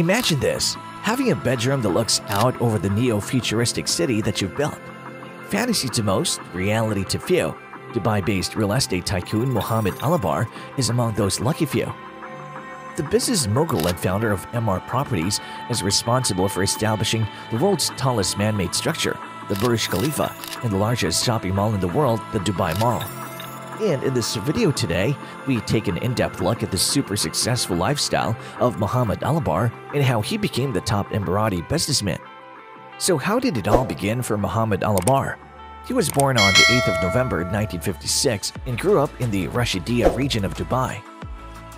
Imagine this having a bedroom that looks out over the neo futuristic city that you've built. Fantasy to most, reality to few. Dubai based real estate tycoon Mohammed Alabbar is among those lucky few. The business mogul and founder of Emaar Properties is responsible for establishing the world's tallest man made structure, the Burj Khalifa, and the largest shopping mall in the world, the Dubai Mall. And in this video today, we take an in-depth look at the super successful lifestyle of Mohammed Alabbar and how he became the top Emirati businessman. So how did it all begin for Mohammed Alabbar? He was born on the 8th of November 1956 and grew up in the Rashidiyah region of Dubai.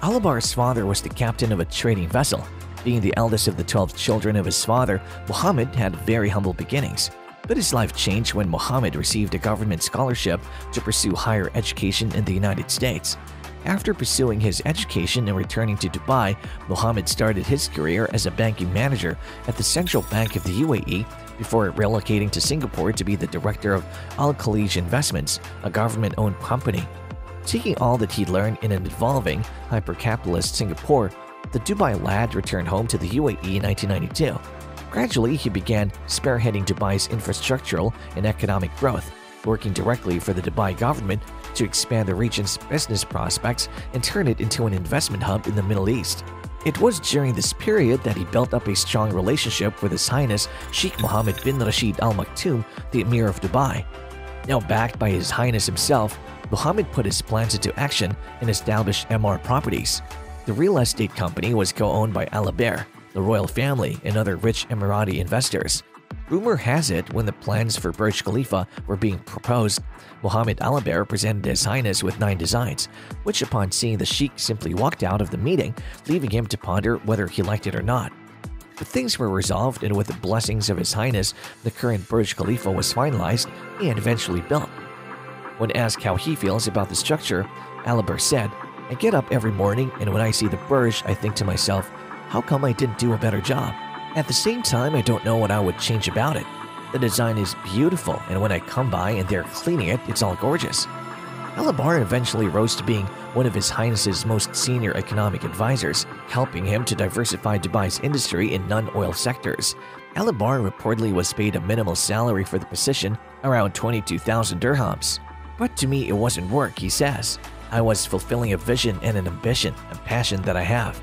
Alabbar's father was the captain of a trading vessel. Being the eldest of the 12 children of his father, Muhammad had very humble beginnings. But his life changed when Muhammad received a government scholarship to pursue higher education in the United States. After pursuing his education and returning to Dubai, Muhammad started his career as a banking manager at the Central Bank of the UAE before relocating to Singapore to be the director of Al Khalij Investments, a government owned company. Taking all that he learned in an evolving, hyper capitalist Singapore, the Dubai lad returned home to the UAE in 1992. Gradually, he began spearheading Dubai's infrastructural and economic growth, working directly for the Dubai government to expand the region's business prospects and turn it into an investment hub in the Middle East. It was during this period that he built up a strong relationship with His Highness Sheikh Mohammed bin Rashid Al Maktoum, the Emir of Dubai. Now backed by His Highness himself, Mohammed put his plans into action and established Emaar Properties. The real estate company was co-owned by Alabbar, the royal family, and other rich Emirati investors. Rumor has it when the plans for Burj Khalifa were being proposed, Mohammed Alabbar presented His Highness with nine designs, which upon seeing the Sheikh simply walked out of the meeting, leaving him to ponder whether he liked it or not. But things were resolved and with the blessings of His Highness, the current Burj Khalifa was finalized and eventually built. When asked how he feels about the structure, Alabbar said, I get up every morning and when I see the Burj, I think to myself, how come I didn't do a better job? At the same time, I don't know what I would change about it. The design is beautiful, and when I come by and they're cleaning it, it's all gorgeous. Alabbar eventually rose to being one of His Highness's most senior economic advisors, helping him to diversify Dubai's industry in non-oil sectors. Alabbar reportedly was paid a minimal salary for the position, around 22,000 dirhams. But to me, it wasn't work, he says. I was fulfilling a vision and an ambition, a passion that I have.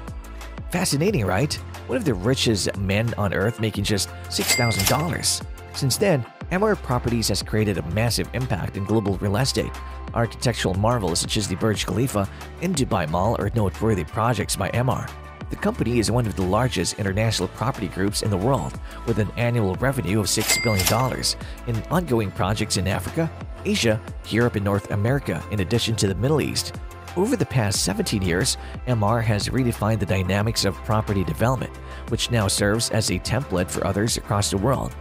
Fascinating, right? One of the richest men on earth making just $6,000. Since then, Emaar Properties has created a massive impact in global real estate. Architectural marvels such as the Burj Khalifa and Dubai Mall are noteworthy projects by Emaar. The company is one of the largest international property groups in the world, with an annual revenue of $6 billion in ongoing projects in Africa, Asia, Europe, and North America, in addition to the Middle East. Over the past 17 years, Emaar has redefined the dynamics of property development, which now serves as a template for others across the world.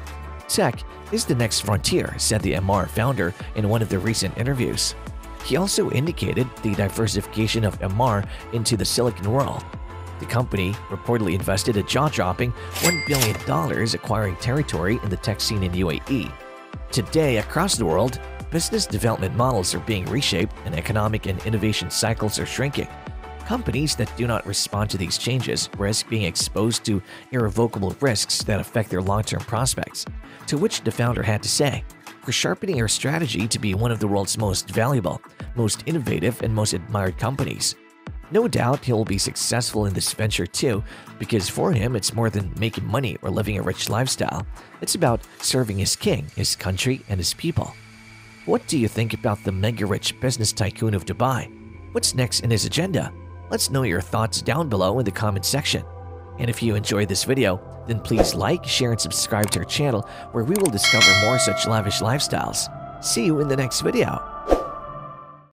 Tech is the next frontier, said the Emaar founder in one of the recent interviews. He also indicated the diversification of Emaar into the Silicon world. The company reportedly invested a jaw-dropping $1 billion acquiring territory in the tech scene in UAE. Today, across the world, business development models are being reshaped and economic and innovation cycles are shrinking. Companies that do not respond to these changes risk being exposed to irrevocable risks that affect their long-term prospects. To which the founder had to say, We're sharpening our strategy to be one of the world's most valuable, most innovative, and most admired companies. No doubt he will be successful in this venture too, because for him it's more than making money or living a rich lifestyle. It's about serving his king, his country, and his people. What do you think about the mega rich business tycoon of Dubai? What's next in his agenda? Let's know your thoughts down below in the comment section. And if you enjoyed this video, then please like, share, and subscribe to our channel where we will discover more such lavish lifestyles. See you in the next video.